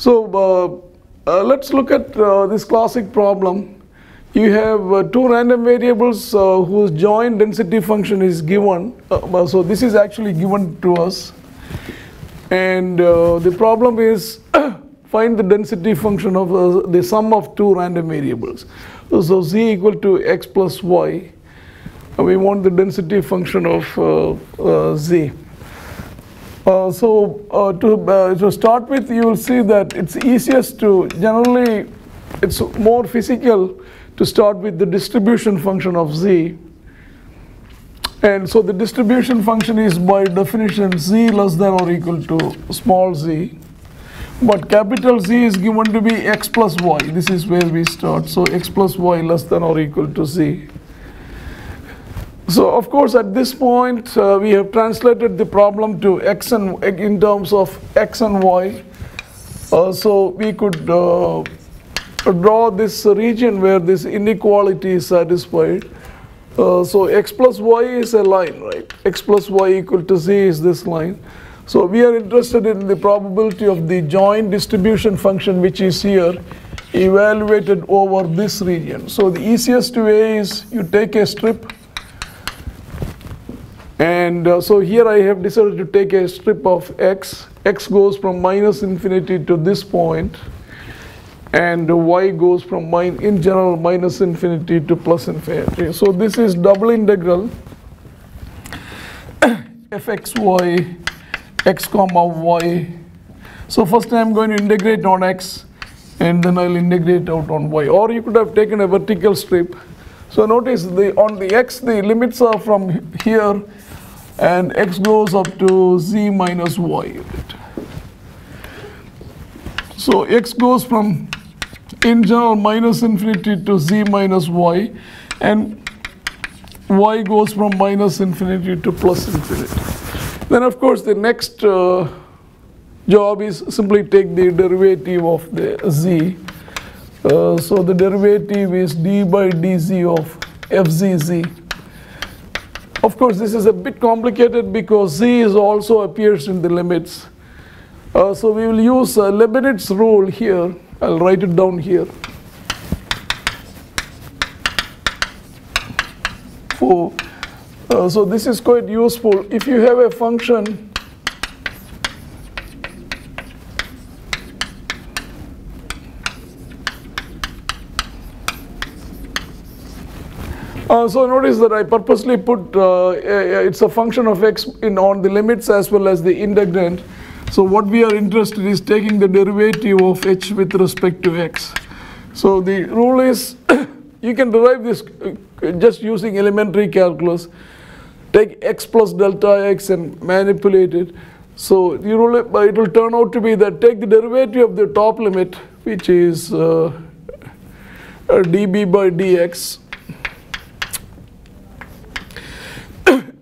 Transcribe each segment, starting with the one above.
So uh, uh, let's look at uh, this classic problem. You have two random variables whose joint density function is given. So this is actually given to us. And the problem is find the density function of uh, the sum of two random variables. So z equal to x plus y. We want the density function of uh, uh, z. Uh, so uh, to, uh, to start with, you will see that it's easiest to generally, it's more physical to start with the distribution function of z. And so the distribution function is by definition z less than or equal to small z. But capital Z is given to be x plus y. This is where we start. So x plus y less than or equal to z. So of course at this point uh, we have translated the problem to x and in terms of x and y. Uh, so we could uh, draw this region where this inequality is satisfied. Uh, so x plus y is a line, right? x plus y equal to z is this line. So we are interested in the probability of the joint distribution function which is here evaluated over this region. So the easiest way is you take a strip and uh, so here I have decided to take a strip of x. x goes from minus infinity to this point and y goes from in general minus infinity to plus infinity. So this is double integral fxy x comma y. So first I'm going to integrate on x and then I'll integrate out on y. Or you could have taken a vertical strip. So notice the on the x the limits are from here and x goes up to z minus y. So x goes from in general minus infinity to z minus y and y goes from minus infinity to plus infinity. Then of course the next uh, job is simply take the derivative of the z. Uh, so the derivative is d by dz of fzz. Of course this is a bit complicated because z is also appears in the limits. Uh, so we will use uh, Leibniz rule here. I'll write it down here. For, uh, so this is quite useful. If you have a function Uh, so notice that I purposely put uh, it's a function of x in on the limits as well as the integrand. So what we are interested is taking the derivative of h with respect to x. So the rule is you can derive this uh, just using elementary calculus. Take x plus delta x and manipulate it. So rule it will turn out to be that take the derivative of the top limit, which is uh, dB by dx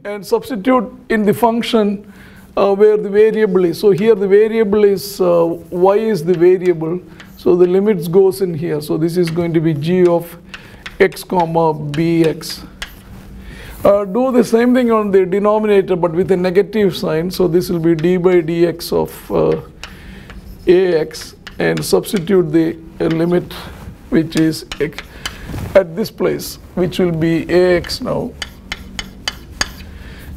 and substitute in the function uh, where the variable is. So here the variable is uh, y is the variable. So the limits goes in here. So this is going to be g of x comma bx. Uh, do the same thing on the denominator but with a negative sign. So this will be d by dx of uh, ax and substitute the uh, limit which is x at this place which will be ax now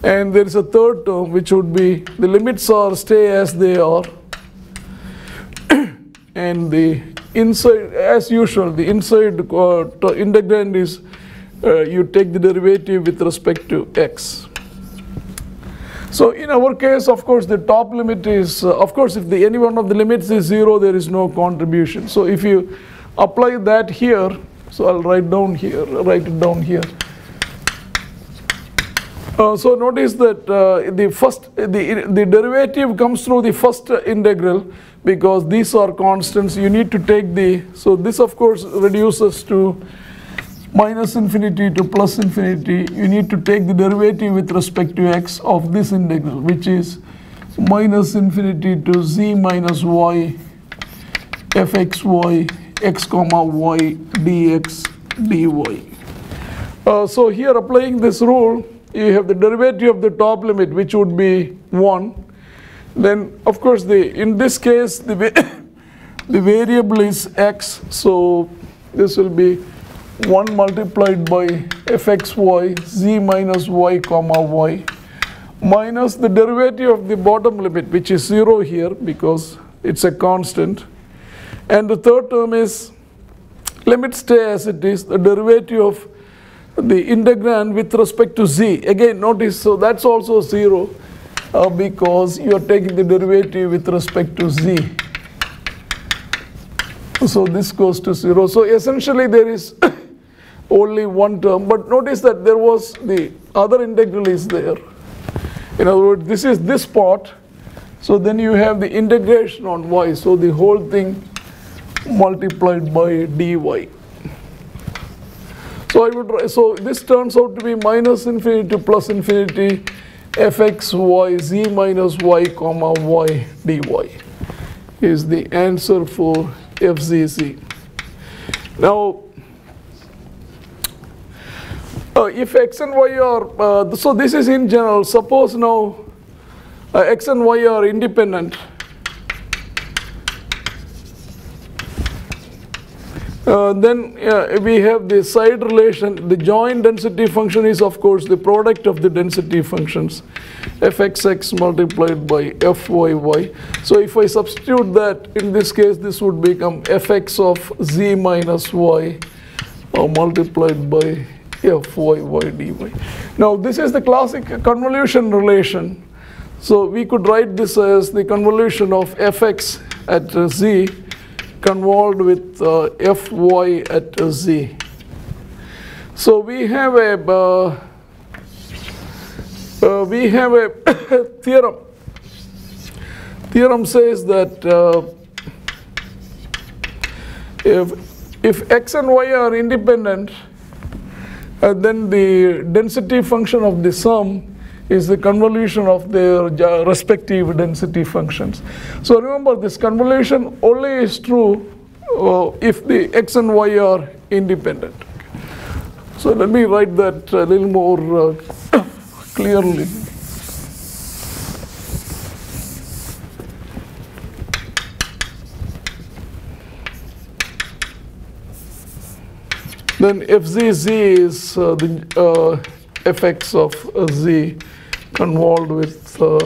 and there is a third term which would be the limits are stay as they are. And the inside as usual the inside uh, integrand is uh, you take the derivative with respect to x. So in our case of course the top limit is uh, of course if the any one of the limits is zero there is no contribution. So if you apply that here so I'll write down here write it down here uh, so notice that uh, the first the the derivative comes through the first integral because these are constants. You need to take the so this of course reduces to minus infinity to plus infinity. You need to take the derivative with respect to x of this integral which is minus infinity to z minus y fxy x comma y dx dy. Uh, so here applying this rule you have the derivative of the top limit which would be 1 then of course the in this case the the variable is x, so this will be 1 multiplied by fxy z minus y comma y minus the derivative of the bottom limit which is 0 here because it's a constant. And the third term is limit stay as it is the derivative of the integrand with respect to z again notice so that's also 0 uh, because you are taking the derivative with respect to z so this goes to 0 so essentially there is only one term. But notice that there was the other integral is there. In other words, this is this part. So then you have the integration on y. So the whole thing multiplied by dy. So I would so this turns out to be minus infinity to plus infinity fx y z minus y comma y dy is the answer for FZZ. Now uh, if x and y are, uh, so this is in general, suppose now uh, x and y are independent. Uh, then we have the side relation. The joint density function is, of course, the product of the density functions, fxx multiplied by fyy. So if I substitute that, in this case, this would become fx of z minus y uh, multiplied by f y y dy. Now this is the classic convolution relation. So we could write this as the convolution of fx at uh, z convolved with uh, fy at z. So we have a uh, uh, we have a theorem. Theorem says that uh, if if x and y are independent, uh, then the density function of the sum is the convolution of their respective density functions. So remember this convolution only is true uh, if the x and y are independent. So let me write that a little more uh, clearly. Then fzz is uh, the uh, fx of uh, z convolved with uh,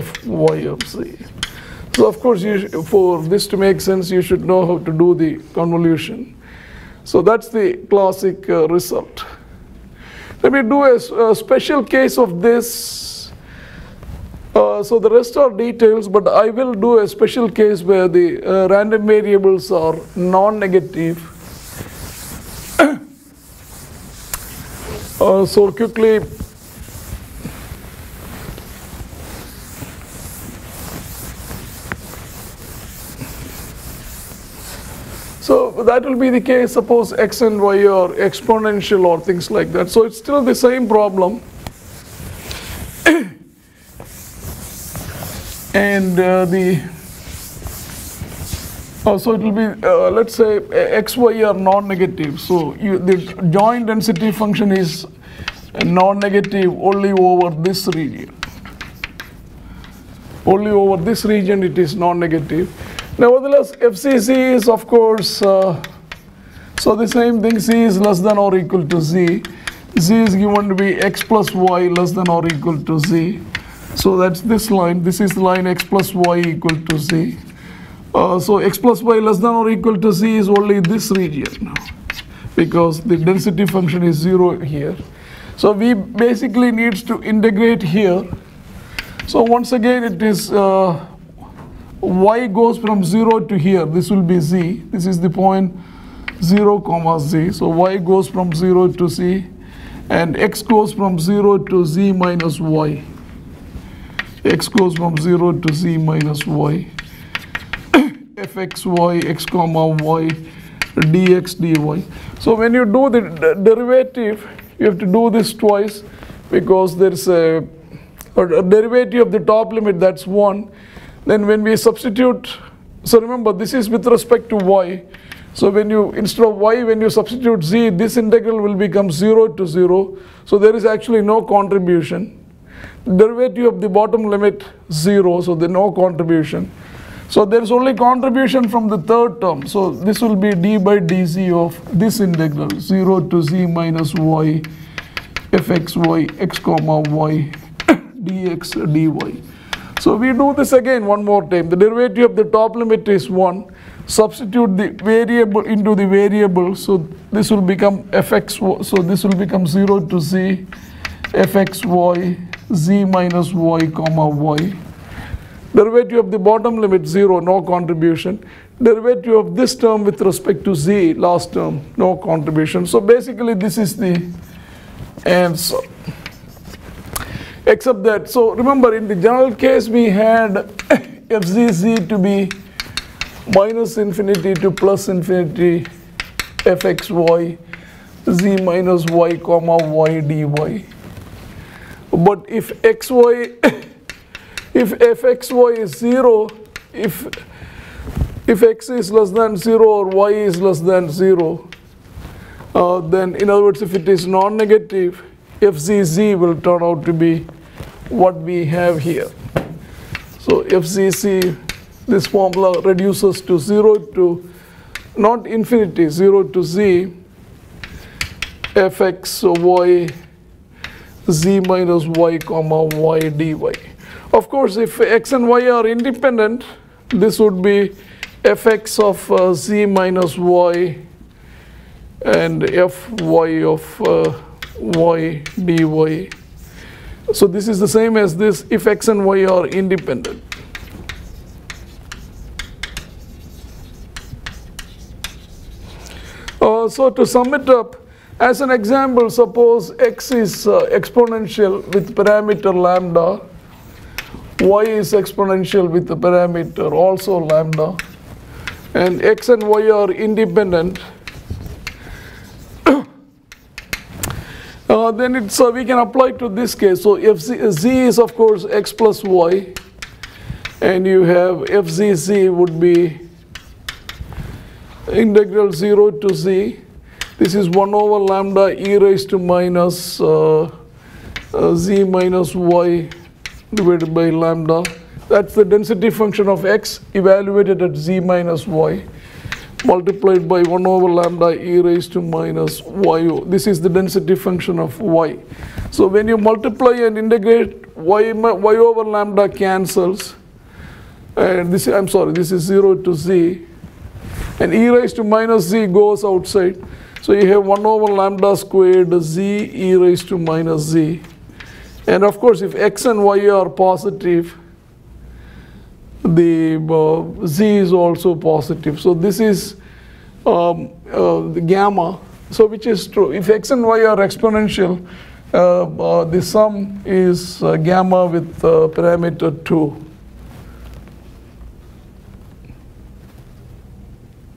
fy of z. So of course, you, for this to make sense, you should know how to do the convolution. So that's the classic uh, result. Let me do a, a special case of this. Uh, so the rest are details, but I will do a special case where the uh, random variables are non-negative Uh, so quickly, So that will be the case, suppose x and y are exponential or things like that. So it's still the same problem. and uh, the uh, so it will be, uh, let's say, x, y are non-negative. So you, the joint density function is non-negative only over this region. Only over this region it is non-negative. Nevertheless, FZZ is of course, uh, so the same thing, Z is less than or equal to Z. Z is given to be x plus y less than or equal to Z. So that's this line. This is the line x plus y equal to Z. Uh, so x plus y less than or equal to z is only this region because the density function is 0 here. So we basically needs to integrate here. So once again it is uh, y goes from 0 to here. This will be z. This is the point 0 comma z. So y goes from 0 to z and x goes from 0 to z minus y. x goes from 0 to z minus y fxy x comma y dx dy. So when you do the derivative, you have to do this twice because there's a, a derivative of the top limit that's 1. Then when we substitute, so remember this is with respect to y. So when you, instead of y, when you substitute z, this integral will become 0 to 0. So there is actually no contribution. Derivative of the bottom limit 0, so there no contribution. So there is only contribution from the third term. So this will be d by dz of this integral 0 to z minus y fxy x comma y dx dy. So we do this again one more time. The derivative of the top limit is 1. Substitute the variable into the variable. So this will become fx. So this will become 0 to z fxy z minus y comma y Derivative of the bottom limit 0, no contribution. Derivative of this term with respect to z, last term, no contribution. So basically this is the answer. Except that, so remember in the general case we had fzz to be minus infinity to plus infinity fxy z minus y comma y dy. But if xy if fxy is 0, if, if x is less than 0 or y is less than 0, uh, then in other words, if it is non-negative, fzz will turn out to be what we have here. So FZZ, this formula reduces to 0 to, not infinity, 0 to z, fx y z minus y comma y dy. Of course, if x and y are independent, this would be fx of uh, z minus y and fy of uh, y dy. So this is the same as this if x and y are independent. Uh, so to sum it up, as an example, suppose x is uh, exponential with parameter lambda y is exponential with the parameter also lambda and x and y are independent then it's uh, we can apply to this case. So if z, z is of course x plus y. And you have fzz would be integral 0 to z. This is 1 over lambda e raised to minus uh, uh z minus y divided by lambda. That's the density function of x evaluated at z minus y multiplied by 1 over lambda e raised to minus y. This is the density function of y. So when you multiply and integrate y, y over lambda cancels. And this, I'm sorry, this is 0 to z. And e raised to minus z goes outside. So you have 1 over lambda squared z e raised to minus z and of course, if x and y are positive, the uh, z is also positive. So this is um, uh, the gamma, so which is true. If x and y are exponential, uh, uh the sum is uh, gamma with uh, parameter 2.